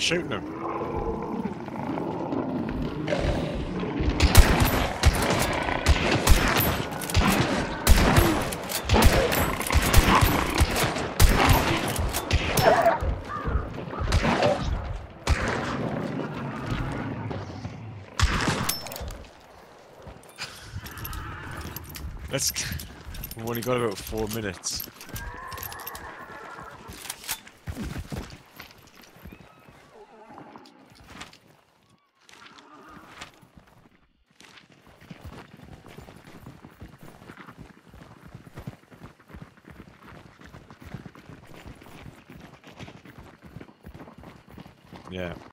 shooting him. Let's. We've only got about four minutes. Yeah.